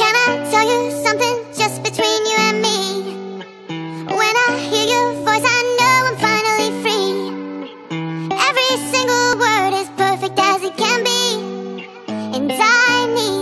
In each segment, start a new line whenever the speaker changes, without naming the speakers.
Can I tell you something just between you and me? When I hear your voice, I know I'm finally free. Every single word is perfect as it can be, and I need.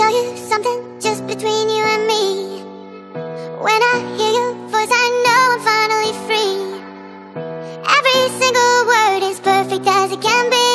tell you something just between you and me. When I hear your voice I know I'm finally free. Every single word is perfect as it can be.